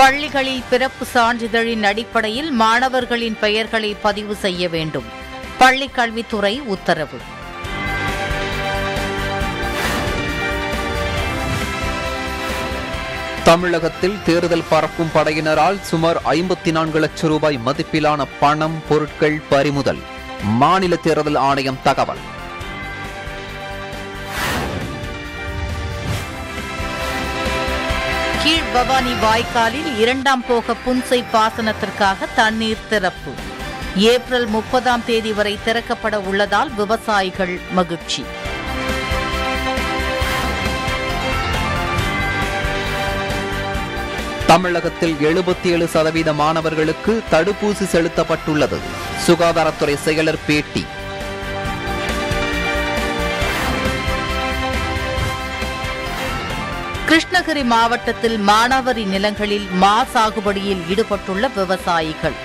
பள்ளிகளில் பிறப்பு சான்றிதழின் அடிப்படையில் மாணவர்களின் பெயர்களை பதிவு செய்ய வேண்டும். பள்ளிக்கல்வித்துறை உத்தரவு. தமிழகத்தில் தேர்தல் பறக்கும் படையினரால் சுமார் ஐம்பத்தி நான்கு லட்சம் ரூபாய் மதிப்பிலான பணம் பொருட்கள் பறிமுதல். மாநில தேர்தல் ஆணையம் தகவல். கீழ் பவானி வாய்க்காலில் இரண்டாம் போக புன்சை பாசனத்திற்காக தண்ணீர் திறப்பு. ஏப்ரல் முப்பதாம் தேதி வரை திறக்கப்பட உள்ளதால் விவசாயிகள் மகிழ்ச்சி. தமிழகத்தில் எழுபத்தி ஏழு சதவீத மாணவர்களுக்கு தடுப்பூசி செலுத்தப்பட்டுள்ளது. சுகாதாரத்துறை செயலர் பேட்டி. கிருஷ்ணகிரி மாவட்டத்தில் மானாவரி நிலங்களில் மா சாகுபடியில் ஈடுபட்டுள்ள விவசாயிகள்.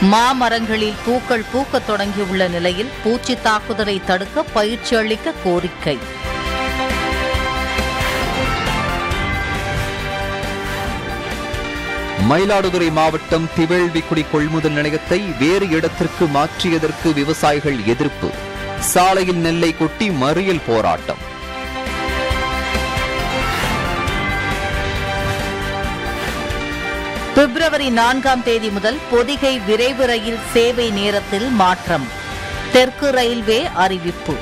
மாமரங்களில் பூக்கள் பூக்கத் தொடங்கியுள்ள நிலையில் பூச்சி தாக்குதலை தடுக்க பயிற்சி அளிக்க கோரிக்கை. மயிலாடுதுறை மாவட்டம் திவேள்விக்குடி கொள்முதல் நிலையத்தை வேறு இடத்திற்கு மாற்றியதற்கு விவசாயிகள் எதிர்ப்பு. சாலையில் நெல்லை கொட்டி மறியல் போராட்டம். பிப்ரவரி நான்காம் தேதி முதல் பொதிகை விரைவு ரயில் சேவை நேரத்தில் மாற்றம். தெற்கு ரயில்வே அறிவிப்பு.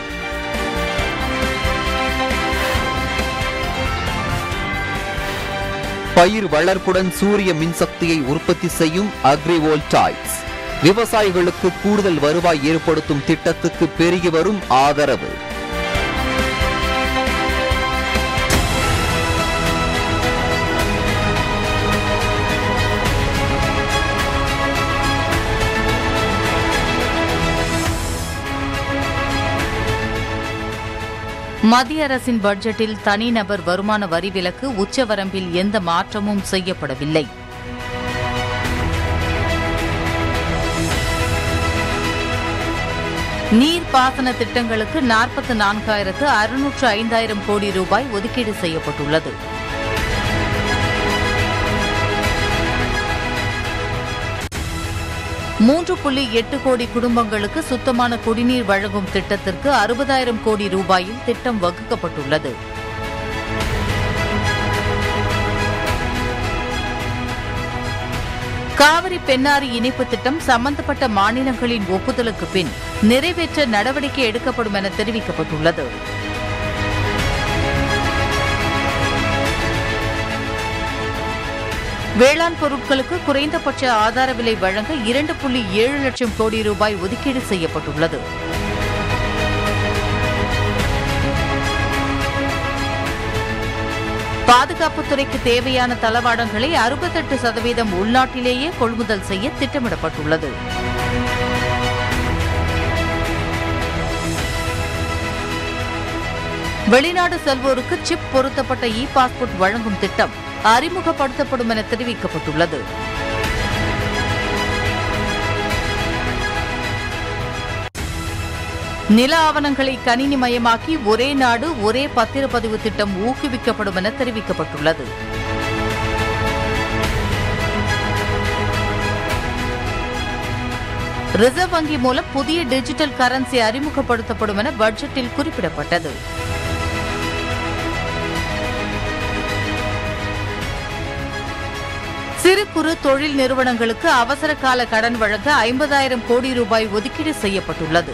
பயிர் வளர்ப்புடன் சூரிய மின்சக்தியை உற்பத்தி செய்யும் அக்ரிவோல்டாய்ஸ் விவசாயிகளுக்கு கூடுதல் வருவாய் ஏற்படுத்தும் திட்டத்துக்கு பெருகி வரும் ஆதரவு. மத்திய அரசின் பட்ஜெட்டில் தனிநபர் வருமான வரி விலக்கு உச்சவரம்பில் எந்த மாற்றமும் செய்யப்படவில்லை. நீர்ப்பாசன திட்டங்களுக்கு நாற்பத்தி நான்காயிரத்து அறுநூற்று ஐந்தாயிரம் கோடி ரூபாய் ஒதுக்கீடு செய்யப்பட்டுள்ளது. மூன்று புள்ளி எட்டு கோடி குடும்பங்களுக்கு சுத்தமான குடிநீர் வழங்கும் திட்டத்திற்கு அறுபதாயிரம் கோடி ரூபாயில் திட்டம் வகுக்கப்பட்டுள்ளது. காவிரி பெண்ணாறு இணைப்பு திட்டம் சம்பந்தப்பட்ட மாநிலங்களின் ஒப்புதலுக்கு பின் நிறைவேற்ற நடவடிக்கை எடுக்கப்படும் என தெரிவிக்கப்பட்டுள்ளது. வேளாண் பொருட்களுக்கு குறைந்தபட்ச ஆதார விலை வழங்க இரண்டு புள்ளி ஏழு லட்சம் கோடி ரூபாய் ஒதுக்கீடு செய்யப்பட்டுள்ளது. பாதுகாப்புத்துறைக்கு தேவையான தளவாடங்களை அறுபத்தெட்டு சதவீதம் உள்நாட்டிலேயே கொள்முதல் செய்ய திட்டமிடப்பட்டுள்ளது. வெளிநாடு செல்வோருக்கு சிப் பொருத்தப்பட்ட இ பாஸ்போர்ட் வழங்கும் திட்டம். அறிமுகப்படுத்தப்படும் என தெரிவிக்கப்பட்டுள்ளது. நில ஆவணங்களை கணினி மயமாக்கி ஒரே நாடு ஒரே பத்திரப்பதிவு திட்டம் ஊக்குவிக்கப்படும் என தெரிவிக்கப்பட்டுள்ளது. ரிசர்வ் வங்கி மூலம் புதிய டிஜிட்டல் கரன்சி அறிமுகப்படுத்தப்படும் என பட்ஜெட்டில் குறிப்பிடப்பட்டது. சிறு குறு தொழில் நிறுவனங்களுக்கு அவசர கால கடன் வழங்க ஐம்பதாயிரம் கோடி ரூபாய் ஒதுக்கீடு செய்யப்பட்டுள்ளது.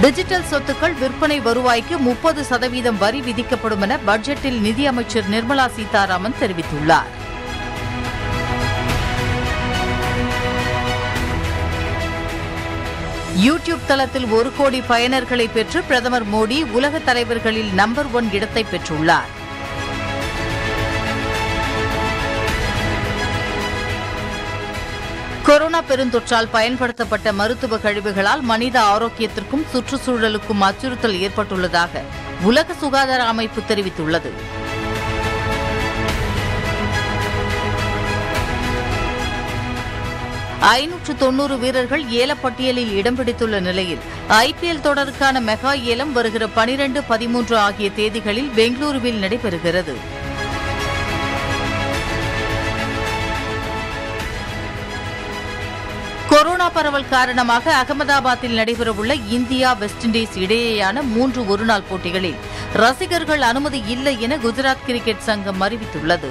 டிஜிட்டல் சொத்துக்கள் விற்பனை வருவாய்க்கு முப்பது சதவீதம் வரி விதிக்கப்படும் என பட்ஜெட்டில் நிதியமைச்சர் நிர்மலா சீதாராமன் தெரிவித்துள்ளார். யூடியூப் தளத்தில் ஒரு கோடி பயனர்களை பெற்று பிரதமர் மோடி உலக தலைவர்களில் நம்பர் ஒன் இடத்தை பெற்றுள்ளார். கொரோனா பெருந்தொற்றால் பயன்படுத்தப்பட்ட மருத்துவ கழிவுகளால் மனித ஆரோக்கியத்திற்கும் சுற்றுச்சூழலுக்கும் அச்சுறுத்தல் ஏற்பட்டுள்ளதாக உலக சுகாதார அமைப்பு தெரிவித்துள்ளது. ஐநூற்று தொன்னூறு வீரர்கள் ஏலப்பட்டியலில் இடம் பிடித்துள்ள நிலையில் ஐபிஎல் தொடருக்கான மெகா ஏலம் வருகிற பனிரெண்டு பதிமூன்று ஆகிய தேதிகளில் பெங்களூருவில் நடைபெறுகிறது. கொரோனா பரவல் காரணமாக அகமதாபாத்தில் நடைபெறவுள்ள இந்தியா வெஸ்ட் இண்டீஸ் இடையேயான மூன்று ஒருநாள் போட்டிகளில் ரசிகர்கள் அனுமதி இல்லை என குஜராத் கிரிக்கெட் சங்கம் அறிவித்துள்ளது.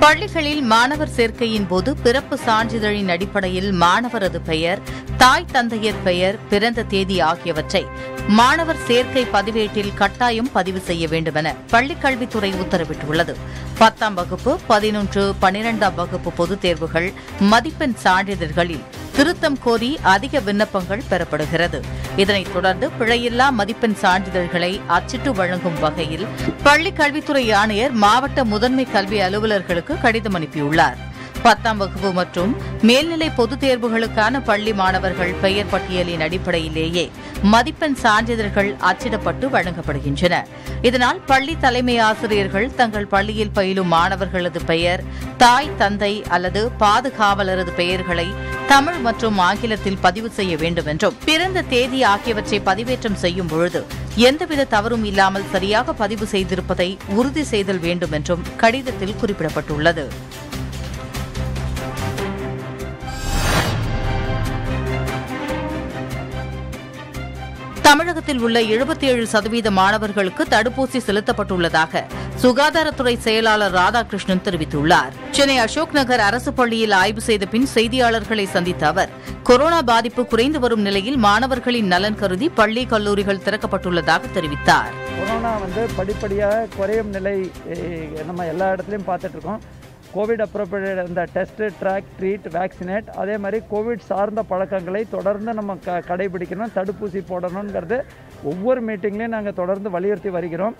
பள்ளிகளில் மாணவர் சேர்க்கையின் போது பிறப்பு சான்றிதழின் அடிப்படையில் மாணவரது பெயர் தாய் தந்தையர் பெயர் பிறந்த தேதி ஆகியவற்றை மாணவர் சேர்க்கை பதிவேட்டில் கட்டாயம் பதிவு செய்ய வேண்டுமென பள்ளிக்கல்வித்துறை உத்தரவிட்டுள்ளது. பத்தாம் வகுப்பு பதினொன்று பனிரெண்டாம் வகுப்பு பொதுத் தேர்வுகள் மதிப்பெண் சான்றிதழ்களில் திருத்தம் கோரி அதிக விண்ணப்பங்கள் பெறப்படுகிறது. இதனைத் தொடர்ந்து பிழையில்லா மதிப்பெண் சான்றிதழ்களை அச்சிட்டு வழங்கும் வகையில் பள்ளிக் கல்வித்துறை ஆணையர் மாவட்ட முதன்மை கல்வி அலுவலர்களுக்கு கடிதம் அனுப்பியுள்ளார். பத்தாம் வகுப்பு மற்றும் மேல்நிலை பொதுத் தேர்வுகளுக்கான பள்ளி மாணவர்கள் பெயர் பட்டியலின் அடிப்படையிலேயே மதிப்பெண் சான்றிதழ்கள் அச்சிடப்பட்டு வழங்கப்படுகின்றன. இதனால் பள்ளி தலைமை ஆசிரியர்கள் தங்கள் பள்ளியில் பயிலும் மாணவர்களது பெயர் தாய் தந்தை அல்லது பாதுகாவலரது பெயர்களை தமிழ் மற்றும் ஆங்கிலத்தில் பதிவு செய்ய வேண்டும் என்றும் பிறந்த தேதி ஆகியவற்றை பதிவேற்றம் செய்யும் பொழுது எந்தவித தவறும் இல்லாமல் சரியாக பதிவு செய்திருப்பதை உறுதி செய்தல் வேண்டும் என்றும் கடிதத்தில் குறிப்பிடப்பட்டுள்ளது. தமிழகத்தில் உள்ள 77% சதவீத மாணவர்களுக்கு தடுப்பூசி செலுத்தப்பட்டுள்ளதாக சுகாதாரத்துறை செயலாளர் ராதாகிருஷ்ணன் தெரிவித்துள்ளார். சென்னை அசோக் நகர் அரசு பள்ளியில் ஆய்வு செய்த பின் செய்தியாளர்களை சந்தித்த அவர் கொரோனா பாதிப்பு குறைந்து வரும் நிலையில் மாணவர்களின் நலன் கருதி பள்ளி கல்லூரிகள் திறக்கப்பட்டுள்ளதாக தெரிவித்தார். கொரோனா வந்து படிப்படியாக குறையும் நிலை நம்ம எல்லா இடத்துலையும் பார்த்துட்டு இருக்கோம். கோவிட் அப்ரோப்ரியேட் இந்த டெஸ்ட்டு ட்ராக் ட்ரீட் வேக்சினேட் அதே மாதிரி கோவிட் சார்ந்த பழக்கங்களை தொடர்ந்து நம்ம க கடைபிடிக்கணும் தடுப்பூசி போடணுங்கிறது ஒவ்வொரு மீட்டிங்லேயும் நாங்கள் தொடர்ந்து வலியுறுத்தி வருகிறோம்.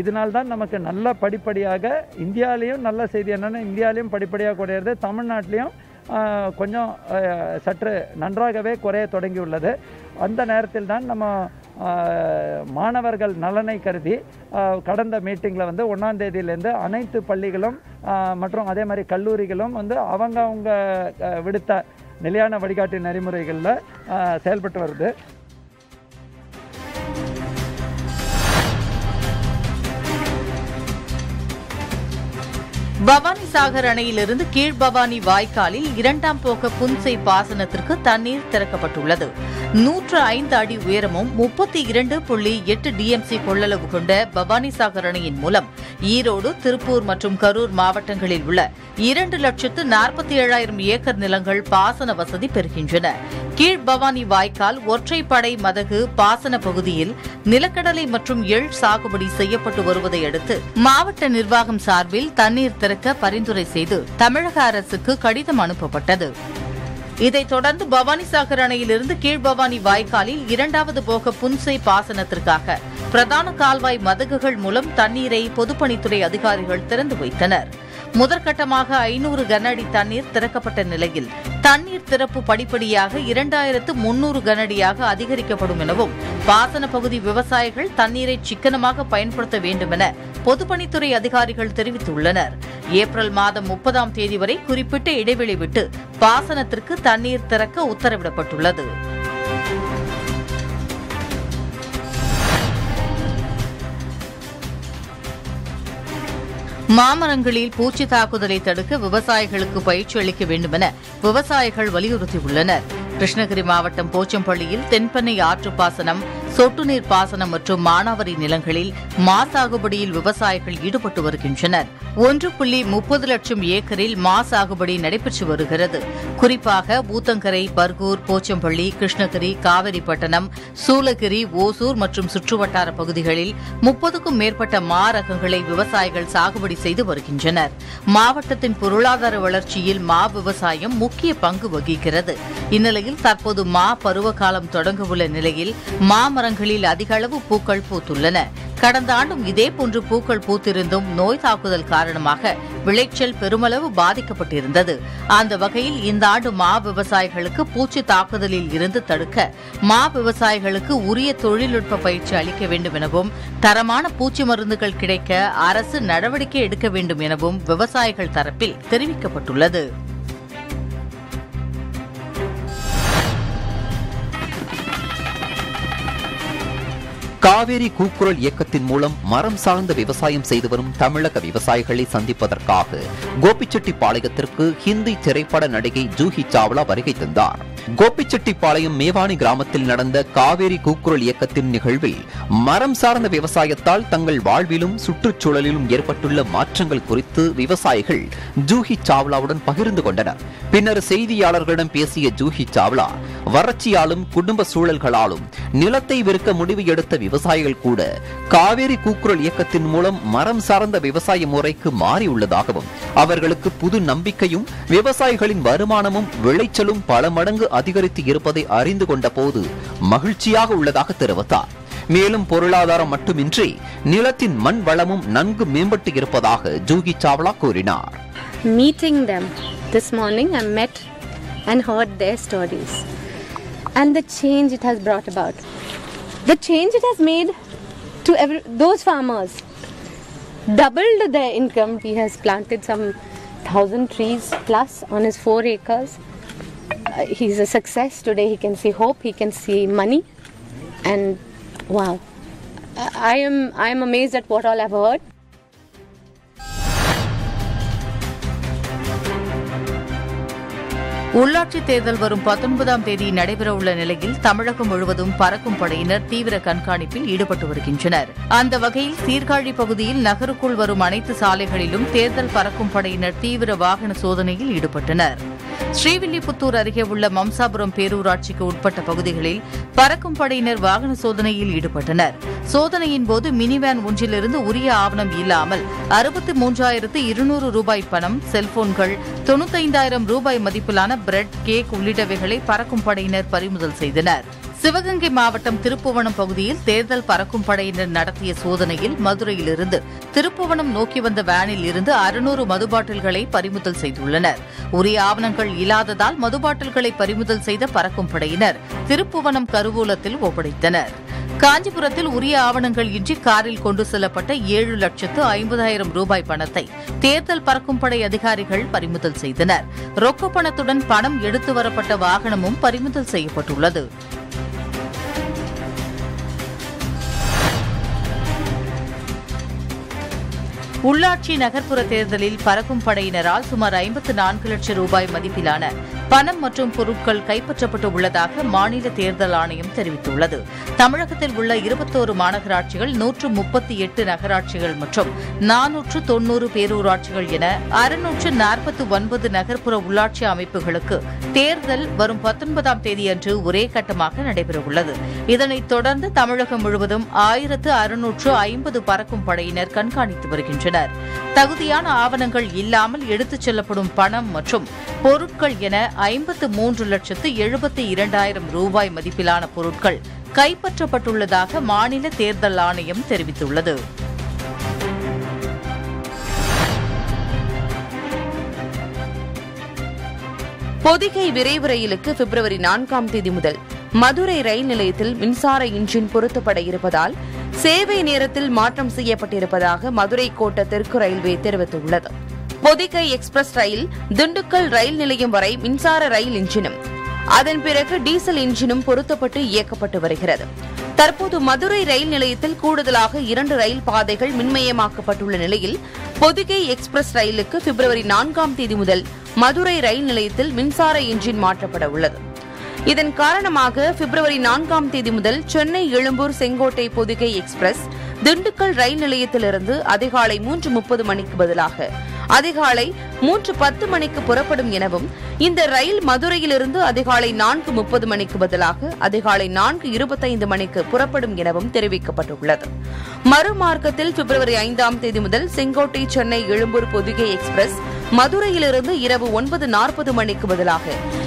இதனால் தான் நமக்கு நல்ல படிப்படியாக இந்தியாலேயும் நல்ல செய்தி என்னென்னா இந்தியாலேயும் படிப்படியாக குறையிறது தமிழ்நாட்டிலையும் கொஞ்சம் சற்று நன்றாகவே குறைய தொடங்கியுள்ளது. அந்த நேரத்தில் தான் நம்ம மாணவர்கள் நலனை கருதி கடந்த மீட்டிங்கில் வந்து ஒன்றாம் தேதியிலேருந்து அனைத்து பள்ளிகளும் மற்றும் அதே மாதிரி கல்லூரிகளும் வந்து அவங்க அவங்க விடுத்த நிலையான வழிகாட்டு நெறிமுறைகளில் செயல்பட்டு வருது. பவானி சாகர் அணையிலிருந்து கீழ்பவானி வாய்க்காலில் இரண்டாம் போக புன்சை பாசனத்திற்கு தண்ணீர் திறக்கப்பட்டுள்ளது. நூற்று ஐந்து அடி உயரமும் முப்பத்தி இரண்டு புள்ளி எட்டு டிஎம்சி கொள்ளளவு கொண்ட பவானி சாகர் அணையின் மூலம் ஈரோடு திருப்பூர் மற்றும் கரூர் மாவட்டங்களில் உள்ள இரண்டு லட்சத்து நாற்பத்தி ஏழாயிரம் ஏக்கர் நிலங்கள் பாசன வசதி பெறுகின்றன. கீழ்பவானி வாய்க்கால் ஒற்றைப்படை மதகு பாசன பகுதியில் நிலக்கடலை மற்றும் எள் சாகுபடி செய்யப்பட்டு வருவதை அடுத்து மாவட்ட நிர்வாகம் சார்பில் தண்ணீர் திற திறக்க பரிந்துரை செய்து தமிழக அரசுக்கு கடிதம் அனுப்பப்பட்டது. இதைத் தொடர்ந்து பவானிசாகர் அணையிலிருந்து கீழ்பவானி வாய்க்காலில் இரண்டாவது போக புன்சை பாசனத்திற்காக பிரதான கால்வாய் மதகுகள் மூலம் தண்ணீரை பொதுப்பணித்துறை அதிகாரிகள் திறந்து வைத்தனர். முதற்கட்டமாக ஐநூறு கனஅடி தண்ணீர் திறக்கப்பட்ட நிலையில் தண்ணீர் திறப்பு படிப்படியாக இரண்டாயிரத்து முன்னூறு கனஅடியாக அதிகரிக்கப்படும் எனவும் பாசன பகுதி விவசாயிகள் தண்ணீரை சிக்கனமாக பயன்படுத்த வேண்டும் என பொதுப்பணித்துறை அதிகாரிகள் தெரிவித்துள்ளனர். ஏப்ரல் மாதம் முப்பதாம் தேதி வரை குறிப்பிட்ட இடைவெளி விட்டு பாசனத்திற்கு தண்ணீர் திறக்க உத்தரவிடப்பட்டுள்ளது. மாமரங்களில் பூச்சி தாக்குதலை தடுக்க விவசாயிகளுக்கு பயிற்சி அளிக்க வேண்டுமென விவசாயிகள் வலியுறுத்தியுள்ளனர். கிருஷ்ணகிரி மாவட்டம் போச்சம்பள்ளியில் தென்பெண்ணை ஆற்று பாசனம் சொட்டு நீர் பாசனம் மற்றும் மானாவரி நிலங்களில் மா சாகுபடியில் விவசாயிகள் ஈடுபட்டு வருகின்றனர். ஒன்று புள்ளி முப்பது லட்சம் ஏக்கரில் மா சாகுபடி நடைபெற்று வருகிறது. குறிப்பாக ஊத்தங்கரை பர்கூர் போச்சம்பள்ளி கிருஷ்ணகிரி காவிரிப்பட்டணம் சூலகிரி ஓசூர் மற்றும் சுற்றுவட்டார பகுதிகளில் முப்பதுக்கும் மேற்பட்ட மா ரகங்களை விவசாயிகள் சாகுபடி செய்து வருகின்றனர். மாவட்டத்தின் பொருளாதார வளர்ச்சியில் மா விவசாயம் முக்கிய பங்கு வகிக்கிறது. இந்நிலையில் தற்போது மா பருவகாலம் தொடங்கவுள்ள நிலையில் மாமரங்களில் அதிக அளவு பூக்கள் பூத்துள்ளன. கடந்த ஆண்டும் இதேபோன்று பூக்கள் பூத்திருந்தும் நோய் தாக்குதல் காரணமாக விளைச்சல் பெருமளவு பாதிக்கப்பட்டிருந்தது. அந்த வகையில் இந்த ஆண்டு மா விவசாயிகளுக்கு பூச்சி தாக்குதலில் இருந்து தடுக்க மா விவசாயிகளுக்கு உரிய தொழில்நுட்ப பயிற்சி அளிக்க வேண்டும் எனவும் தரமான பூச்சி மருந்துகள் கிடைக்க அரசு நடவடிக்கை எடுக்க வேண்டும் எனவும் விவசாயிகள் தரப்பில் தெரிவிக்கப்பட்டுள்ளது. காவேரி கூக்குரல் இயக்கத்தின் மூலம் மரம் சார்ந்த விவசாயம் செய்து வரும் தமிழக விவசாயிகளை சந்திப்பதற்காக கோபிச்செட்டிப்பாளையத்திற்கு ஹிந்தி திரைப்பட நடிகை ஜூஹி சாவ்லா வருகை தந்தார். கோபிச்செட்டிப்பாளையம் மேவானி கிராமத்தில் நடந்த காவேரி கூக்குரல் இயக்கத்தின் நிகழ்வில் மரம் சார்ந்த விவசாயத்தால் தங்கள் வாழ்விலும் சுற்றுச்சூழலிலும் ஏற்பட்டுள்ள மாற்றங்கள் குறித்து விவசாயிகள் ஜூஹி சாவ்லாவுடன் பகிர்ந்து கொண்டனர். பின்னர் செய்தியாளர்களிடம் பேசிய ஜூஹி சாவ்லா வறட்சியாலும் குடும்ப சூழல்களாலும் நிலத்தை விற்க முடிவு எடுத்த விவசாயிகள் கூட காவேரி கூக்குரல் இயக்கத்தின் மூலம் மரம் சார்ந்த விவசாய முறைக்கு மாறியுள்ளதாகவும் அவர்களுக்கு புது நம்பிக்கையும் விவசாயிகளின் வருமானமும் விளைச்சலும் பல மடங்கு அதிகரித்து இருப்பதை அறிந்து கொண்ட போது மகிழ்ச்சியாக உள்ளதாக தெரிவித்தார் மேலும் பொருளாதாரம் மட்டுமின்றி நிலத்தின் மண் வளமும் நன்கு மேம்பட்டு இருப்பதாக ஜூகி சாவ்லா கூறினார் meeting them this morning i met and heard their stories and the change it has brought about the change it has made to every, those farmers doubled their income he has planted some thousand trees plus on his four acres Uh, Uh, he's a success today. He can see hope. He can see money. And wow. I- am i am amazed at what all i've heard. உள்ளாட்சி தேர்தல் வரும் பத்தொன்பதாம் தேதி நடைபெறவுள்ள நிலையில் தமிழகம் முழுவதும் பறக்கும் படையினர் தீவிர கண்காணிப்பில் ஈடுபட்டு வருகின்றனர். அந்த வகையில் சீர்காழி பகுதியில் நகருக்குள் வரும் அனைத்து சாலைகளிலும் தேர்தல் பறக்கும் படையினர் தீவிர வாகன சோதனையில் ஈடுபட்டனர். ஸ்ரீவில்லிபுத்தூர் அருகே உள்ள மம்சாபுரம் பேரூராட்சிக்கு உட்பட்ட பகுதிகளில் பறக்கும் படையினர் வாகன சோதனையில் ஈடுபட்டனர். சோதனையின் போது மினிவேன் ஒன்றிலிருந்து உரிய ஆவணம் இல்லாமல் அறுபத்தி மூன்றாயிரத்து இருநூறு ரூபாய் பணம் செல்போன்கள் தொண்ணூத்தைந்தாயிரம் ரூபாய் மதிப்பிலான பிரெட் கேக் உள்ளிட்டவைகளை பறக்கும் படையினர் பறிமுதல் செய்தனர். சிவகங்கை மாவட்டம் திருப்புவனம் பகுதியில் தேர்தல் பறக்கும் படையினர் நடத்திய சோதனையில் மதுரையிலிருந்து திருப்புவனம் நோக்கி வந்த வேனில் இருந்து அறுநூறு மது பாட்டில்களை பறிமுதல் செய்துள்ளனர். உரிய ஆவணங்கள் இல்லாததால் மது பாட்டில்களை பறிமுதல் செய்த பறக்கும் படையினர் திருப்புவனம் கருவூலத்தில் ஒப்படைத்தனர். காஞ்சிபுரத்தில் உரிய ஆவணங்கள் இன்றி காரில் கொண்டு செல்லப்பட்ட ஏழு லட்சத்து ஐம்பதாயிரம் ரூபாய் பணத்தை தேர்தல் பறக்கும் படை அதிகாரிகள் பறிமுதல் செய்தனர். ரொக்க பணத்துடன் பணம் எடுத்து வரப்பட்ட வாகனமும் பறிமுதல் செய்யப்பட்டுள்ளது. உள்ளாட்சி நகர்ப்புற தேர்தலில் பறக்கும் படையினரால் சுமார் ஐம்பத்து நான்கு லட்சம் ரூபாய் மதிப்பிலான பணம் மற்றும் பொருட்கள் கைப்பற்றப்பட்டு உள்ளதாக மாநில தேர்தல் ஆணையம் தெரிவித்துள்ளது. தமிழகத்தில் உள்ள இருபத்தோரு மாநகராட்சிகள் நூற்று முப்பத்தி எட்டு நகராட்சிகள் மற்றும் நானூற்று தொன்னூறு பேரூராட்சிகள் என அறுநூற்று நாற்பத்தி ஒன்பது நகர்ப்புற உள்ளாட்சி அமைப்புகளுக்கு தேர்தல் வரும் பத்தொன்பதாம் தேதியன்று ஒரே கட்டமாக நடைபெறவுள்ளது. இதனைத் தொடர்ந்து தமிழகம் முழுவதும் ஆயிரத்து அறுநூற்று ஐம்பது பறக்கும் படையினர் கண்காணித்து வருகின்றனர். தகுதியான ஆவணங்கள் இல்லாமல் எடுத்துச் செல்லப்படும் பணம் மற்றும் பொருட்கள் என ஐம்பத்து மூன்று லட்சத்து எழுபத்தி இரண்டாயிரம் ரூபாய் மதிப்பிலான பொருட்கள் கைப்பற்றப்பட்டுள்ளதாக மாநில தேர்தல் ஆணையம் தெரிவித்துள்ளது. பொதிகை விரைவு ரயிலுக்கு பிப்ரவரி நான்காம் தேதி முதல் மதுரை ரயில் நிலையத்தில் மின்சார இன்ஜின் பொருத்தப்பட இருப்பதால் சேவை நேரத்தில் மாற்றம் செய்யப்பட்டிருப்பதாக மதுரை கோட்ட தெற்கு ரயில்வே தெரிவித்துள்ளது. பொதிகை எக்ஸ்பிரஸ் ரயில் திண்டுக்கல் ரயில் நிலையம் வரை மின்சார ரயில் இன்ஜினும் அதன் பிறகு டீசல் இன்ஜினும் பொருத்தப்பட்டு இயக்கப்பட்டு வருகிறது. தற்போது மதுரை ரயில் நிலையத்தில் கூடுதலாக இரண்டு ரயில் பாதைகள் மின்மயமாக்கப்பட்டுள்ள நிலையில் பொதிகை எக்ஸ்பிரஸ் ரயிலுக்கு பிப்ரவரி நான்காம் தேதி முதல் மதுரை ரயில் நிலையத்தில் மின்சார இன்ஜின் மாற்றப்பட உள்ளது. இதன் காரணமாக பிப்ரவரி நான்காம் தேதி முதல் சென்னை எழும்பூர் செங்கோட்டை பொதிகை எக்ஸ்பிரஸ் திண்டுக்கல் ரயில் நிலையத்திலிருந்து அதிகாலை மூன்று முப்பது மணிக்கு பதிலாக அதிகாலை மூன்று பத்து மணிக்கு புறப்படும் எனவும் இந்த ரயில் மதுரையிலிருந்து அதிகாலை நான்கு முப்பது மணிக்கு பதிலாக அதிகாலை நான்கு இருபத்தைந்து மணிக்கு புறப்படும் எனவும் தெரிவிக்கப்பட்டுள்ளது. மறுமார்க்கத்தில் பிப்ரவரி ஐந்தாம் தேதி முதல் செங்கோட்டை சென்னை எழும்பூர் பொதிகை எக்ஸ்பிரஸ் மதுரையிலிருந்து இரவு ஒன்பது நாற்பது மணிக்கு பதிலாக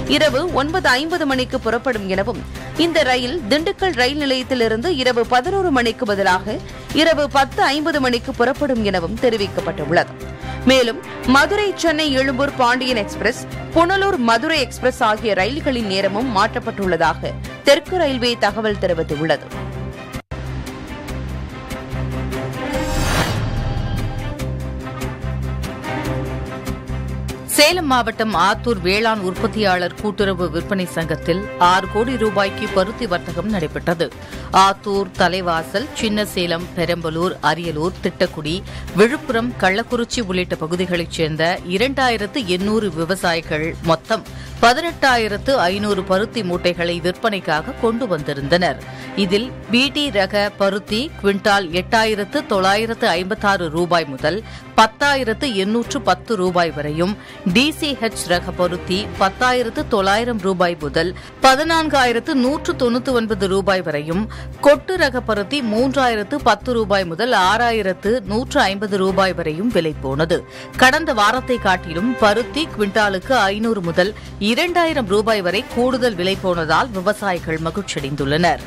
இரவு ஒன்பது ஐம்பது மணிக்கு புறப்படும் எனவும் இந்த ரயில் திண்டுக்கல் ரயில் நிலையத்திலிருந்து இரவு பதினோரு மணிக்கு பதிலாக இரவு பத்து ஐம்பது மணிக்கு புறப்படும் எனவும் தெரிவிக்கப்பட்டுள்ளது. மேலும் மதுரை சென்னை எழும்பூர் பாண்டியன் எக்ஸ்பிரஸ் புனலூர் மதுரை எக்ஸ்பிரஸ் ஆகிய ரயில்களின் நேரமும் மாற்றப்பட்டுள்ளதாக தெற்கு ரயில்வே தகவல் தெரிவித்துள்ளது. சேலம் மாவட்டம் ஆத்தூர் வேளாண் உற்பத்தியாளர் கூட்டுறவு விற்பனை சங்கத்தில் ஆறு கோடி ரூபாய்க்கு பருத்தி வர்த்தகம் நடைபெற்றது. ஆத்தூர் தலைவாசல் சின்னசேலம் பெரம்பலூர் அரியலூர் திட்டக்குடி விழுப்புரம் கள்ளக்குறிச்சி உள்ளிட்ட பகுதிகளைச் சேர்ந்த இரண்டாயிரத்து எண்ணூறு விவசாயிகள் மொத்தம் பதினெட்டாயிரத்து ஐநூறு பருத்தி மூட்டைகளை விற்பனைக்காக கொண்டு வந்திருந்தனர். இதில் பிடி ரக பருத்தி குவிண்டால் எட்டாயிரத்து தொள்ளாயிரத்து ஐம்பத்தாறு ரூபாய் முதல் பத்தாயிரத்து எண்ணூற்று பத்து ரூபாய் வரையும் டிசிஹெச் ரக பருத்தி பத்தாயிரத்து தொள்ளாயிரம் ரூபாய் முதல் பதினான்காயிரத்து நூற்று தொண்ணூத்தி ஒன்பது ரூபாய் வரையும் கொட்டு ரக பருத்தி மூன்றாயிரத்து பத்து ரூபாய் முதல் ஆறாயிரத்து நூற்று ஐம்பது ரூபாய் வரையும் விலை போனது. கடந்த வாரத்தை காட்டிலும் பருத்தி குவிண்டாலுக்கு ஐநூறு முதல் இரண்டாயிரம் ரூபாய் வரை கூடுதல் விலை போனதால் விவசாயிகள் மகிழ்ச்சியடைந்துள்ளனர்.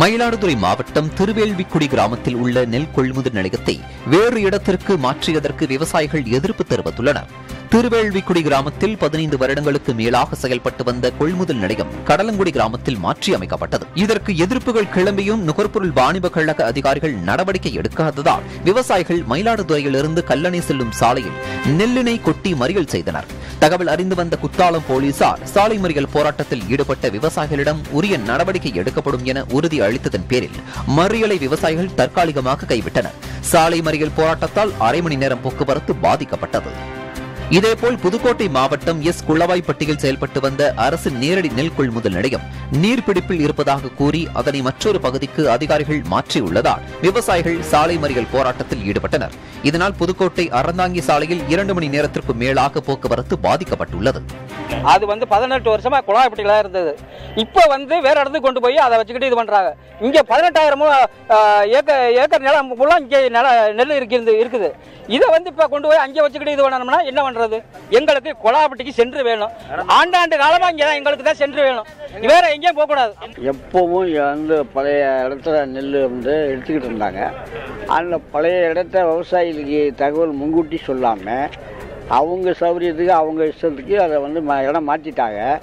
மயிலாடுதுறை மாவட்டம் திருவேல்விக்குடி கிராமத்தில் உள்ள நெல் கொள்முதல் நிலையத்தை வேறு இடத்திற்கு மாற்றியதற்கு விவசாயிகள் எதிர்ப்பு தெரிவித்துள்ளனர். திருவேல்விக்குடி கிராமத்தில் பதினைந்து வருடங்களுக்கு மேலாக செயல்பட்டு வந்த கொள்முதல் நிலையம் கடலங்குடி கிராமத்தில் மாற்றி அமைக்கப்பட்டது. இதற்கு எதிர்ப்புகள் கிளம்பியும் நுகர்பொருள் வாணிப கழக அதிகாரிகள் நடவடிக்கை எடுக்காததால் விவசாயிகள் மயிலாடுதுறையிலிருந்து கல்லணை செல்லும் சாலையில் நெல்லினை கொட்டி மறியல் செய்தனர். தகவல் அறிந்து வந்த குத்தாலம் போலீசார் சாலை மறியல் போராட்டத்தில் ஈடுபட்ட விவசாயிகளிடம் உரிய நடவடிக்கை எடுக்கப்படும் என உறுதி அளித்ததன் பேரில் மறியலை விவசாயிகள் தற்காலிகமாக கைவிட்டனர். சாலை மறியல் போராட்டத்தால் அரை மணி நேரம் போக்குவரத்து பாதிக்கப்பட்டது. இதேபோல் புதுக்கோட்டை மாவட்டம் எஸ். குள்ளவாய்ப்பட்டியில் செயல்பட்டு வந்த அரசு நேரடி நெல் கொள்முதல் நிலையம் நீர்பிடிப்பில் இருப்பதாக கூறி அதனை மற்றொரு பகுதிக்கு அதிகாரிகள் மாற்றியுள்ளதால் விவசாயிகள் சாலை மறியல் போராட்டத்தில் ஈடுபட்டனர். இதனால் புதுக்கோட்டை அறந்தாங்கி சாலையில் இரண்டு மணி நேரத்திற்கு மேலாக போக்குவரத்து பாதிக்கப்பட்டுள்ளது. அது வந்து பதினெட்டு வருஷமா குழாய்பட்டியில இருந்தது. இப்போ வந்து வேற இடத்துக்கு கொண்டு போய் அதை வச்சுக்கிட்டு இது பண்றாங்க. இங்க பதினெட்டாயிரம் ஏக்கர் ஏக்கர் நிலம் ஃபுல்லா இங்கே நில நெல் இருக்குது இருக்குது. இதை வந்து இப்போ கொண்டு போய் அங்கே வச்சுக்கிட்டு இது பண்ணணும்னா என்ன பண்றது? எங்களுக்கு கொலாபட்டிக்கு சென்று வேணும். ஆண்டாண்டு காலமா இங்கே தான் எங்களுக்கு தான் சென்று வேணும். வேற எங்கேயும் போகக்கூடாது எப்பவும் வந்து பழைய இடத்துல நெல் வந்து எடுத்துக்கிட்டு இருந்தாங்க. அந்த பழைய இடத்த விவசாயிகளுக்கு தகவல் முன்கூட்டி சொல்லாமல் அவங்க சௌகரியத்துக்கு அவங்க இஷ்டத்துக்கு அதை வந்து இடம் மாற்றிட்டாங்க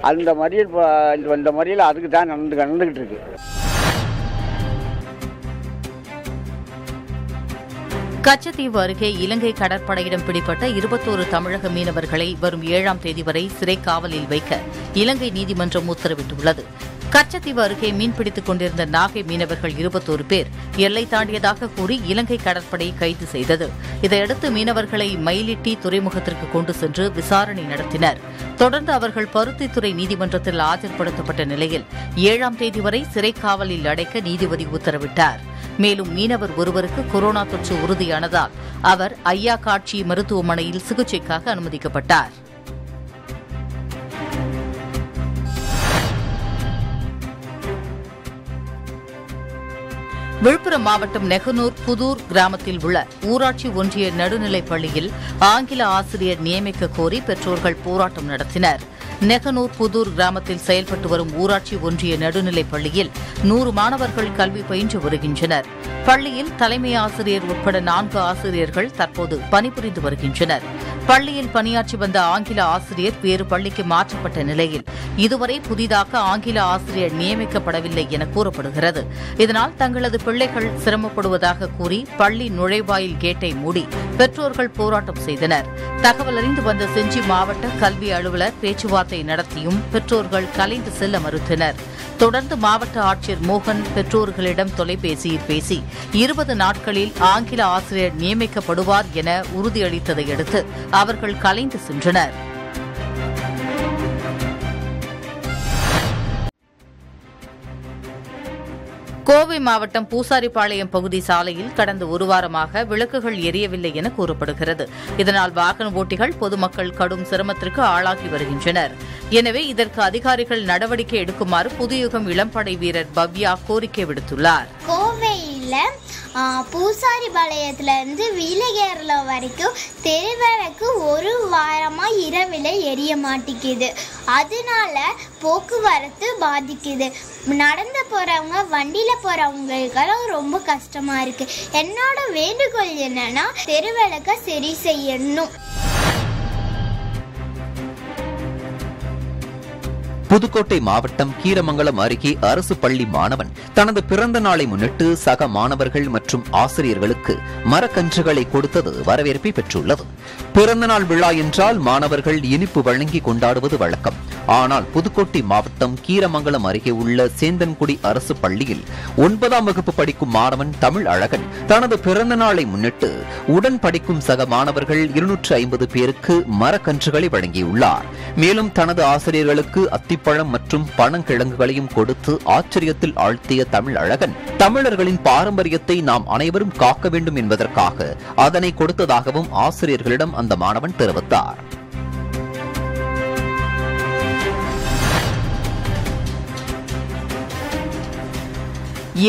அந்த மாதிரி இப்போ இந்த- இந்த அதுக்கு தான் நடந்து நடந்துக்கிட்டு இருக்கு. கச்சத்தீவு அருகே இலங்கை கடற்படையிடம் பிடிப்பட்ட இருபத்தோரு தமிழக மீனவர்களை வரும் ஏழாம் தேதி வரை சிறை காவலில் வைக்க இலங்கை நீதிமன்றம் உத்தரவிட்டுள்ளது. கச்சத்தீவு அருகே மீன்பிடித்துக் கொண்டிருந்த நாகை மீனவர்கள் இருபத்தோரு பேர் எல்லை தாண்டியதாக கூறி இலங்கை கடற்படை கைது செய்தது. இதையடுத்து மீனவர்களை மயிலிட்டி துறைமுகத்திற்கு கொண்டு சென்று விசாரணை நடத்தினர். தொடர்ந்து அவர்கள் பருத்தித்துறை நீதிமன்றத்தில் ஆஜர்படுத்தப்பட்ட நிலையில் ஏழாம் தேதி வரை சிறை காவலில் அடைக்க நீதிபதி உத்தரவிட்டார். மேலும் மீனவர் ஒருவருக்கு கொரோனா தொற்று உறுதியானதால் அவர் ஐயா காட்சி மருத்துவமனையில் சிகிச்சைக்காக அனுமதிக்கப்பட்டார். விழுப்புரம் மாவட்டம் நெகனூர் புதூர் கிராமத்தில் உள்ள ஊராட்சி ஒன்றிய நடுநிலைப் பள்ளியில் ஆங்கில ஆசிரியர் நியமிக்க கோரி பெற்றோர்கள் போராட்டம் நடத்தினர். நெகனூர் புதூர் கிராமத்தில் செயல்பட்டு வரும் ஊராட்சி ஒன்றிய நடுநிலைப் பள்ளியில் நூறு மாணவர்கள் கல்வி பயின்று வருகின்றனர். பள்ளியில் தலைமை ஆசிரியர் உட்பட நான்கு ஆசிரியர்கள் தற்போது பணிபுரிந்து வருகின்றனர். பள்ளியில் பணியாற்றி வந்த ஆங்கில ஆசிரியர் வேறு பள்ளிக்கு மாற்றப்பட்ட நிலையில் இதுவரை புதிதாக ஆங்கில ஆசிரியர் நியமிக்கப்படவில்லை என கூறப்படுகிறது. இதனால் தங்களது பிள்ளைகள் சிரமப்படுவதாக கூறி பள்ளி நுழைவாயில் கேட்டை மூடி பெற்றோர்கள் போராட்டம் செய்தனர். தகவல் அறிந்து வந்த செஞ்சி மாவட்ட கல்வி அலுவலர் பேச்சுவார்த்தை நடத்தியும் பெற்றோர்கள் கலைந்து செல்ல மறுத்தனர். தொடர்ந்து மாவட்ட ஆட்சியர் மோகன் பெற்றோர்களிடம் தொலைபேசியில் பேசி இருபது நாட்களில் ஆங்கில ஆசிரியர் நியமிக்கப்படுவார் என உறுதியளித்ததை அடுத்து அவர்கள் கலைந்து சென்றனர். கோவை மாவட்டம் பூசாரிப்பாளையம் பகுதி சாலையில் கடந்த ஒரு வாரமாக விளக்குகள் எரியவில்லை என கூறப்படுகிறது. இதனால் வாகன ஓட்டிகள் பொதுமக்கள் கடும் சிரமத்திற்கு ஆளாகி வருகின்றனர். எனவே இதற்கு அதிகாரிகள் நடவடிக்கை எடுக்குமாறு புதுயுகம் இளம்படை வீரர் பவ்யா கோரிக்கை விடுத்துள்ளார். கோவையில் பூசாரி பாளையத்துலேருந்து வீலகேரளம் வரைக்கும் தெருவிளக்கு ஒரு வாரமாக இரவில் எரிய மாட்டேங்குது. அதனால போக்குவரத்து பாதிக்குது. நடந்து போகிறவங்க வண்டியில் போகிறவங்களுக்கெல்லாம் ரொம்ப கஷ்டமாக இருக்குது என்னோட வேண்டுகோள் என்னென்னா தெருவிளக்கை சரி செய்யணும். புதுக்கோட்டை மாவட்டம் கீரமங்கலம் அருகே அரசு பள்ளி மாணவன் தனது பிறந்த நாளை முன்னிட்டு சக மாணவர்கள் மற்றும் ஆசிரியர்களுக்கு மரக்கன்றுகளை கொடுத்தது வரவேற்பை பெற்றுள்ளது. பிறந்தநாள் விழா என்றால் மாணவர்கள் இனிப்பு வழங்கி கொண்டாடுவது வழக்கம். ஆனால் புதுக்கோட்டை மாவட்டம் கீரமங்கலம் அருகே உள்ள சேந்தன்குடி அரசு பள்ளியில் ஒன்பதாம் வகுப்பு படிக்கும் மாணவன் தமிழ் அழகன் தனது பிறந்த நாளை முன்னிட்டு உடன் படிக்கும் சக மாணவர்கள் இருநூற்று ஐம்பது பேருக்கு மரக்கன்றுகளை வழங்கியுள்ளார். மேலும் தனது ஆசிரியர்களுக்கு அத்தி அத்திப்பழம் மற்றும் பனங்கிழங்குகளையும் கொடுத்து ஆச்சரியத்தில் ஆழ்த்திய தமிழ் அழகன் தமிழர்களின் பாரம்பரியத்தை நாம் அனைவரும் காக்க வேண்டும் என்பதற்காக அதனை கொடுத்ததாகவும் ஆசிரியர்களிடம் அந்த மாணவன் தெரிவித்தார்.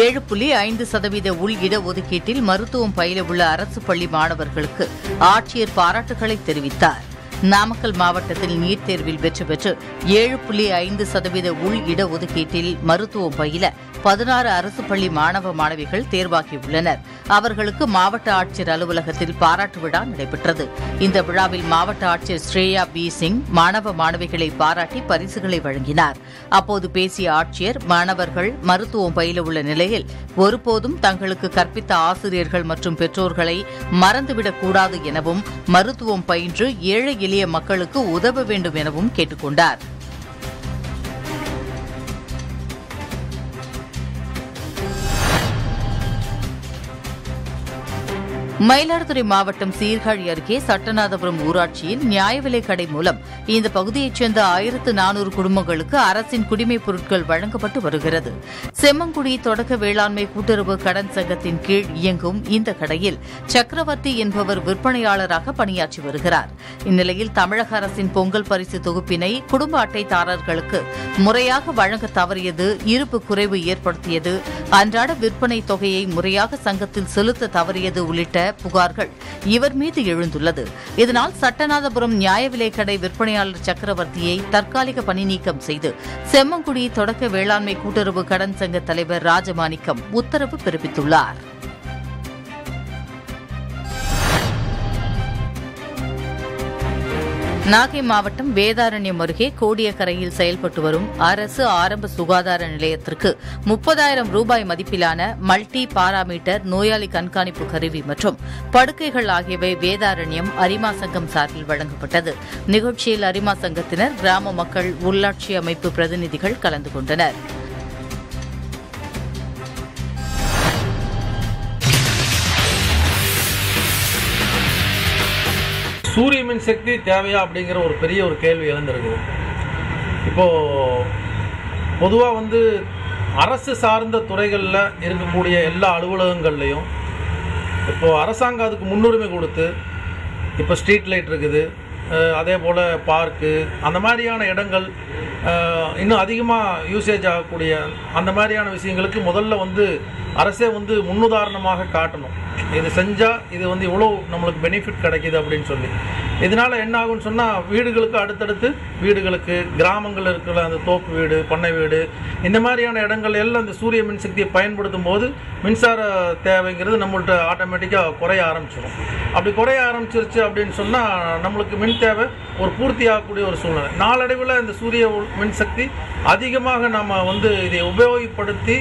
ஏழு புள்ளி ஐந்து சதவீத உள் இடஒதுக்கீட்டில் மருத்துவம் பயில உள்ள அரசு பள்ளி மாணவர்களுக்கு ஆட்சியர் பாராட்டுகளை தெரிவித்தார். நாமக்கல் மாவட்டத்தில் நீட் தேர்வில் வெற்றி பெற்று ஏழு புள்ளி ஐந்து சதவீத உள் இடஒதுக்கீட்டில் மருத்துவம் பயில பதினாறு அரசு பள்ளி மாணவ மாணவிகள் தேர்வாகியுள்ளனர். அவர்களுக்கு மாவட்ட ஆட்சியர் அலுவலகத்தில் பாராட்டு விழா நடைபெற்றது. இந்த விழாவில் மாவட்ட ஆட்சியர் ஸ்ரேயா பி. சிங் மாணவ மாணவிகளை பாராட்டி பரிசுகளை வழங்கினார். அப்போது பேசிய ஆட்சியர் மாணவர்கள் மருத்துவம் பயில உள்ள நிலையில் ஒருபோதும் தங்களுக்கு கற்பித்த ஆசிரியர்கள் மற்றும் பெற்றோர்களை மறந்துவிடக்கூடாது எனவும் மருத்துவம் பயின்று ஏழை எளிய மக்களுக்கு உதவ வேண்டும் எனவும் கேட்டுக்கொண்டார். மயிலாடுதுறை மாவட்டம் சீர்காழி அருகே சட்டநாதபுரம் ஊராட்சியில் நியாய விலை கடை மூலம் இந்த பகுதியைச் சேர்ந்த ஆயிரத்து நானூறு குடும்பங்களுக்கு அரசின் குடிமைப் பொருட்கள் வழங்கப்பட்டு வருகிறது. செம்மங்குடி தொடக்க வேளாண்மை கூட்டுறவு கடன் சங்கத்தின் கீழ் இயங்கும் இந்த கடையில் சக்கரவர்த்தி என்பவர் விற்பனையாளராக பணியாற்றி வருகிறார். இந்நிலையில் தமிழக அரசின் பொங்கல் பரிசு தொகுப்பினை குடும்ப அட்டைதாரர்களுக்கு முறையாக வழங்க தவறியது இருப்பு குறைவு ஏற்படுத்தியது அன்றாட விற்பனை தொகையை முறையாக சங்கத்தில் செலுத்த தவறியது உள்ளிட்ட புகார்கள் இவர் மீது எழுந்துள்ளது. இதனால் சட்டநாதபுரம் நியாய விலைக்கடை விற்பனையாளர் சக்கரவர்த்தியை தற்காலிக பணி நீக்கம் செய்து செம்மங்குடி தொடக்க வேளாண்மை கூட்டுறவு கடன் சங்க தலைவர் ராஜமாணிக்கம் உத்தரவு பிறப்பித்துள்ளார். நாகை மாவட்டம் வேதாரண்யம் அருகே கோடியக்கரையில் செயல்பட்டு வரும் அரசு ஆரம்ப சுகாதார நிலையத்திற்கு முப்பதாயிரம் ரூபாய் மதிப்பிலான மல்டி பாராமீட்டர் நோயாளி கண்காணிப்பு கருவி மற்றும் படுக்கைகள் ஆகியவை வேதாரண்யம் அரிமா சங்கம் சார்பில் வழங்கப்பட்டது. நிகழ்ச்சியில் அரிமா சங்கத்தினர் கிராம மக்கள் உள்ளாட்சி அமைப்பு பிரதிநிதிகள் கலந்து கொண்டனர். சூரிய மின் சக்தி தேவையா அப்படிங்கிற ஒரு பெரிய ஒரு கேள்வி எழுந்திருக்குது. இப்போ பொதுவாக வந்து அரசு சார்ந்த துறைகளில் இருக்கக்கூடிய எல்லா அலுவலகங்கள்லையும் இப்போது அரசாங்கம் அதுக்கு முன்னுரிமை கொடுத்து இப்போ ஸ்ட்ரீட் லைட் இருக்குது அதே போல் பார்க்கு அந்த மாதிரியான இடங்கள் இன்னும் அதிகமாக யூசேஜ் ஆகக்கூடிய அந்த மாதிரியான விஷயங்களுக்கு முதல்ல வந்து அரசே வந்து முன்னுதாரணமாக காட்டணும். இது செஞ்சால் இது வந்து இவ்வளோ நம்மளுக்கு பெனிஃபிட் கிடைக்கிது அப்படின்னு சொல்லி. இதனால் என்ன ஆகும்னு சொன்னால் வீடுகளுக்கு அடுத்தடுத்து வீடுகளுக்கு கிராமங்கள் இருக்கிற அந்த தோப்பு வீடு பண்ணை வீடு இந்த மாதிரியான இடங்கள் எல்லாம் இந்த சூரிய மின்சக்தியை பயன்படுத்தும் போது மின்சார தேவைங்கிறது நம்மள்ட்ட ஆட்டோமேட்டிக்காக குறைய ஆரம்பிச்சிடும். அப்படி குறைய ஆரம்பிச்சிருச்சு அப்படின்னு சொன்னால் நம்மளுக்கு மின் தேவை ஒரு பூர்த்தி ஆகக்கூடிய ஒரு சூழ்நிலை. நாளடைவில் இந்த சூரிய மின்சக்தி அதிகமாக நம்ம வந்து இதை உபயோகப்படுத்தி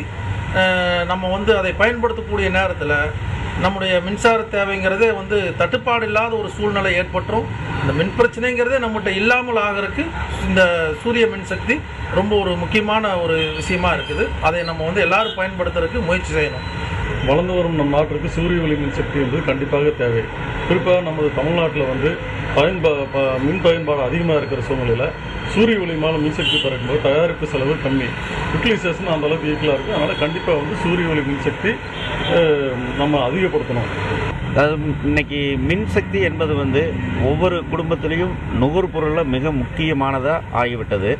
நம்ம வந்து அதை பயன்படுத்தக்கூடிய நேரத்தில் நம்முடைய மின்சார தேவைங்கிறதே வந்து தட்டுப்பாடு இல்லாத ஒரு சூழ்நிலை ஏற்பட்டுரும். இந்த மின் பிரச்சனைங்கிறதே நம்மகிட்ட இல்லாமல் ஆகிறதுக்கு இந்த சூரிய மின்சக்தி ரொம்ப ஒரு முக்கியமான ஒரு விஷயமா இருக்குது. அதை நம்ம வந்து எல்லாரும் பயன்படுத்துறதுக்கு முயற்சி செய்யணும். வளர்ந்து வரும் நம் நாட்டிற்கு சூரிய ஒளி மின்சக்தி என்பது கண்டிப்பாக தேவை. குறிப்பாக நமது தமிழ்நாட்டில் வந்து பயன்பா மின் பயன்பாடு அதிகமாக இருக்கிற சூழ்நிலையில் சூரிய ஒளி மின்சக்தி பறக்கும்போது தயாரிப்பு செலவு கம்மி. யூட்டிலைசேஷன் அந்தளவுக்கு ஈக்குவலாக இருக்குது அதனால் கண்டிப்பாக வந்து சூரிய ஒளி மின்சக்தி நம்ம அதிகப்படுத்தணும். இன்னைக்கு மின்சக்தி என்பது வந்து ஒவ்வொரு குடும்பத்திலையும் நுகர்பொருளில் மிக முக்கியமானதாக ஆகிவிட்டது.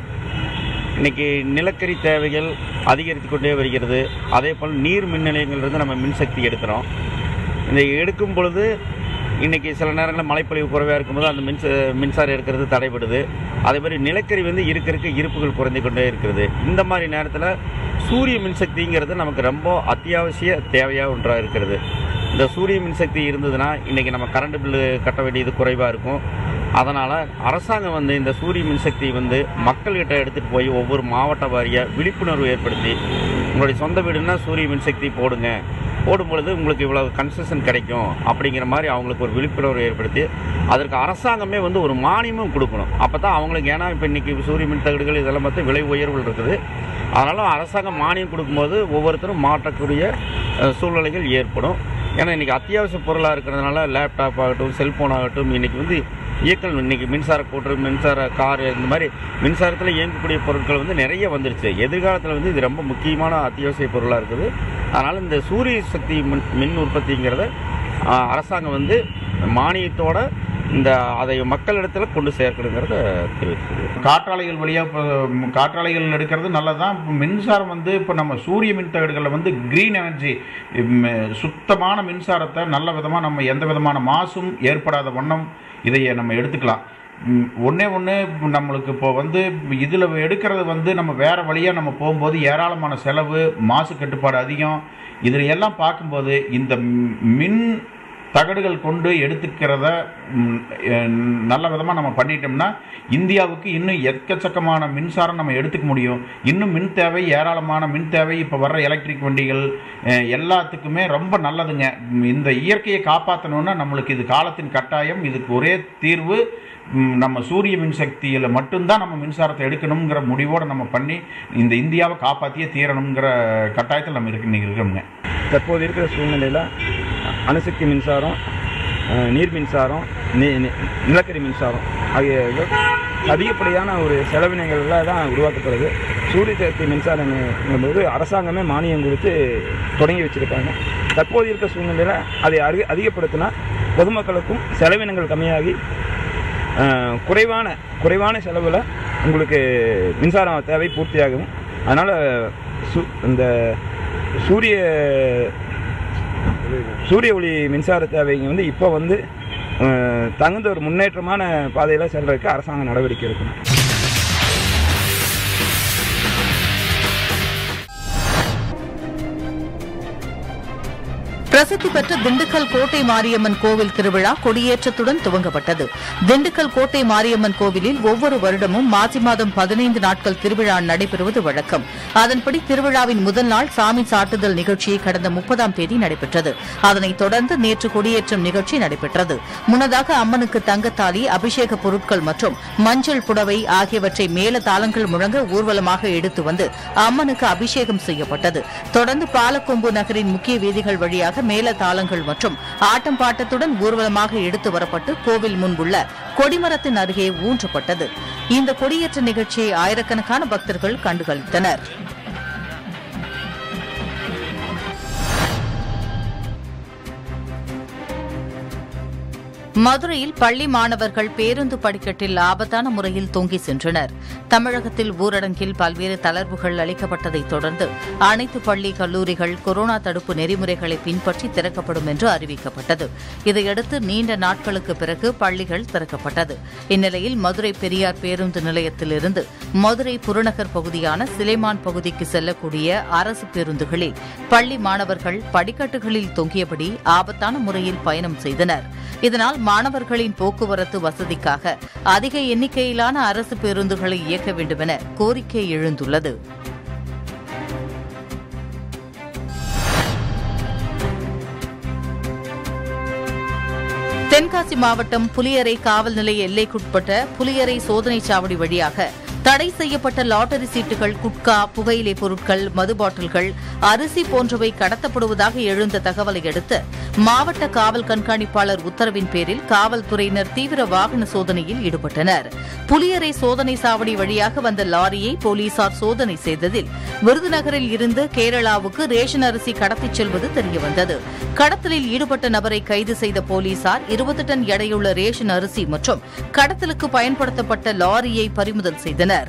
இன்னைக்கு நிலக்கரி தேவைகள் அதிகரித்து கொண்டே வருகிறது. அதே போல் நீர் மின் நிலையங்கள்லேருந்து நம்ம மின்சக்தி எடுக்கிறோம். இந்த எடுக்கும் பொழுது இன்னைக்கு சில நேரங்களில் மழைப்பொழிவு குறைவாக இருக்கும்போது அந்த மின்ச மின்சாரம் இருக்கிறது தடைபடுது. அதே மாதிரி நிலக்கரி வந்து இருக்க இருக்க இருப்புகள் குறைந்து கொண்டே இருக்கிறது. இந்த மாதிரி நேரத்தில் சூரிய மின்சக்திங்கிறது நமக்கு ரொம்ப அத்தியாவசிய தேவையாக ஒன்றாக இருக்கிறது. இந்த சூரிய மின்சக்தி இருந்ததுன்னா இன்றைக்கி நம்ம கரண்ட் பில்லு கட்ட வேண்டியது குறைவாக இருக்கும். அதனால் அரசாங்கம் வந்து இந்த சூரிய மின்சக்தி வந்து மக்கள்கிட்ட எடுத்துகிட்டு போய் ஒவ்வொரு மாவட்ட வாரியாக விழிப்புணர்வு ஏற்படுத்தி உங்களுடைய சொந்த வீடுன்னா சூரிய மின்சக்தி போடுங்க. போடும் பொழுது உங்களுக்கு இவ்வளோ கன்செஷன் கிடைக்கும் அப்படிங்கிற மாதிரி அவங்களுக்கு ஒரு விழிப்புணர்வு ஏற்படுத்தி அதற்கு அரசாங்கமே வந்து ஒரு மானியமும் கொடுக்கணும். அப்போ தான் அவங்களுக்கு ஏன்னா இப்போ இன்றைக்கி சூரிய மின் தகடுகள் இதெல்லாம் பார்த்து விலை உயர்வுகள் இருக்குது. அதனால் அரசாங்கம் மானியம் கொடுக்கும்போது ஒவ்வொருத்தரும் மாற்றக்கூடிய சூழ்நிலைகள் ஏற்படும். ஏன்னா இன்றைக்கி அத்தியாவசிய பொருளாக இருக்கிறதுனால லேப்டாப் ஆகட்டும் செல்ஃபோன் ஆகட்டும் இன்றைக்கி வந்து இயக்கல் இன்றைக்கி மின்சார கூட்டு மின்சார கார் இந்த மாதிரி மின்சாரத்தில் இயங்கக்கூடிய பொருட்கள் வந்து நிறைய வந்துருச்சு. எதிர்காலத்தில் வந்து இது ரொம்ப முக்கியமான அத்தியாவசிய பொருளாக இருக்குது. அதனால் இந்த சூரிய சக்தி மின் மின் உற்பத்திங்கிறத அரசாங்கம் வந்து மானியத்தோட இந்த அதை மக்களிடத்தில் கொண்டு சேர்க்கணுங்கிறத தெரிவித்துக்கிறேன் காற்றாலைகள் வழியாக இப்போ காற்றாலைகள் எடுக்கிறது நல்லதான் இப்போ மின்சாரம் வந்து இப்போ நம்ம சூரிய மின் தகடுகளில் வந்து க்ரீன் எனர்ஜி சுத்தமான மின்சாரத்தை நல்ல விதமாக நம்ம எந்த விதமான மாசும் ஏற்படாத வண்ணம் இதை நம்ம எடுத்துக்கலாம். ஒன்றே ஒன்று நம்மளுக்கு இப்போ வந்து இதில் எடுக்கிறது வந்து நம்ம வேறு வழியாக நம்ம போகும்போது ஏராளமான செலவு மாசு கட்டுப்பாடு அதிகம். இதில் எல்லாம் பார்க்கும்போது இந்த மின் தகடுகள் கொண்டு எடுத்துக்கிறத நல்ல விதமாக நம்ம பண்ணிட்டோம்னா இந்தியாவுக்கு இன்னும் எக்கச்சக்கமான மின்சாரம் நம்ம எடுத்துக்க முடியும். இன்னும் மின் தேவை ஏராளமான மின் தேவை இப்போ வர்ற எலக்ட்ரிக் வண்டிகள் எல்லாத்துக்குமே ரொம்ப நல்லதுங்க. இந்த இயற்கையை காப்பாற்றணுன்னா நம்மளுக்கு இது காலத்தின் கட்டாயம் இதுக்கு ஒரே தீர்வு நம்ம சூரிய மின்சக்தியில் மட்டும்தான் நம்ம மின்சாரத்தை எடுக்கணுங்கிற முடிவோடு நம்ம பண்ணி இந்த இந்தியாவை காப்பாற்றியே தீரணுங்கிற கட்டாயத்தில் நம்ம இருக்கு இன்னைக்கு இருக்கிறோங்க தற்போது இருக்கிற சூழ்நிலையில் அணுசக்தி மின்சாரம் நீர் மின்சாரம் நி- நி- நிலக்கரி மின்சாரம் ஆகிய அதிகப்படியான ஒரு செலவினங்களில் தான் உருவாக்கப்படுது. சூரிய சக்தி மின்சாரம் அரசாங்கமே மானியம் கொடுத்து தொடங்கி வச்சுருக்காங்க. தற்போது இருக்க சூழ்நிலையில் அதை அதிகப்படுத்தினா பொதுமக்களுக்கும் செலவினங்கள் கம்மியாகி குறைவான குறைவான செலவில் உங்களுக்கு மின்சாரம் தேவை பூர்த்தியாகும். அதனால் சு இந்த சூரிய சூரிய ஒளி மின்சார தேவைங்க வந்து இப்போ வந்து தகுந்த ஒரு முன்னேற்றமான பாதையில் செல்றதுக்கு அரசாங்கம் நடவடிக்கை எடுக்கணும். பிரசித்தி பெற்ற திண்டுக்கல் கோட்டை மாரியம்மன் கோவில் திருவிழா கொடியேற்றத்துடன் துவங்கப்பட்டது. திண்டுக்கல் கோட்டை மாரியம்மன் கோவிலில் ஒவ்வொரு வருடமும் மாசி மாதம் பதினைந்து நாட்கள் திருவிழா நடைபெறுவது வழக்கம். அதன்படி திருவிழாவின் முதல் நாள் சாமி சாட்டுதல் நிகழ்ச்சி கடந்த முப்பதாம் தேதி நடைபெற்றது. அதனைத் தொடர்ந்து நேற்று கொடியேற்றம் நிகழ்ச்சி நடைபெற்றது. முன்னதாக அம்மனுக்கு தங்கத்தாலி அபிஷேக பொருட்கள் மற்றும் மஞ்சள் புடவை ஆகியவற்றை மேல தாளங்கள் முழங்க ஊர்வலமாக எடுத்து வந்து அம்மனுக்கு அபிஷேகம் செய்யப்பட்டது. தொடர்ந்து பாலக்கொம்பு நகரின் முக்கிய வீதிகள் வழியாக மேல தாளங்கள் மற்றும் ஆட்டம் பாட்டத்துடன் ஊர்வலமாக எடுத்து வரப்பட்டு கோவில் முன் உள்ள கொடிமரத்தின் அருகே ஊன்றப்பட்டது. இந்த கொடியேற்ற நிகழ்ச்சியை ஆயிரக்கணக்கான பக்தர்கள் கண்டுகளித்தனா் மதுரையில் பள்ளி மாணவர்கள் பேருந்து படிக்கட்டில் ஆபத்தான முறையில் தொங்கி சென்றனர். தமிழகத்தில் ஊரடங்கில் பல்வேறு தளர்வுகள் அளிக்கப்பட்டதைத் தொடர்ந்து அனைத்து பள்ளி கல்லூரிகள் கொரோனா தடுப்பு நெறிமுறைகளை பின்பற்றி திறக்கப்படும் என்று அறிவிக்கப்பட்டது. இதையடுத்து நீண்ட நாட்களுக்கு பிறகு பள்ளிகள் திறக்கப்பட்டது. இந்நிலையில் மதுரை பெரியார் பேருந்து நிலையத்திலிருந்து மதுரை புறநகர் பகுதியான சிலைமான் பகுதிக்கு செல்லக்கூடிய அரசு பேருந்துகளில் பள்ளி மாணவர்கள் படிக்கட்டுகளில் தொங்கியபடி ஆபத்தான முறையில் பயணம் செய்தனர். இதனால் மாணவர்களின் போக்குவரத்து வசதிக்காக அதிக எண்ணிக்கையிலான அரசு பேருந்துகளை இயக்க வேண்டுமென கோரிக்கை எழுந்துள்ளது. தென்காசி மாவட்டம் புலியரை காவல் நிலைய எல்லைக்குட்பட்ட புலியரை சோதனைச் சாவடி வழியாக தடை செய்யப்பட்ட லாட்டரி சீட்டுகள் குட்கா புகையிலை பொருட்கள் மது பாட்டில்கள் அரிசி போன்றவை கடத்தப்படுவதாக எழுந்த தகவலை அடுத்து மாவட்ட காவல் கண்காணிப்பாளர் உத்தரவின் பேரில் காவல்துறையினர் தீவிர வாகன சோதனையில் ஈடுபட்டனர். புலியரை சோதனை சாவடி வழியாக வந்த லாரியை போலீசார் சோதனை செய்ததில் விருதுநகரில் இருந்து கேரளாவுக்கு ரேஷன் அரிசி கடத்திச் செல்வது தெரியவந்தது. கடத்தலில் ஈடுபட்ட நபரை கைது செய்த போலீசார் இருபது டன் எடையுள்ள ரேஷன் அரிசி மற்றும் கடத்தலுக்கு பயன்படுத்தப்பட்ட லாரியை பறிமுதல் செய்தனர்.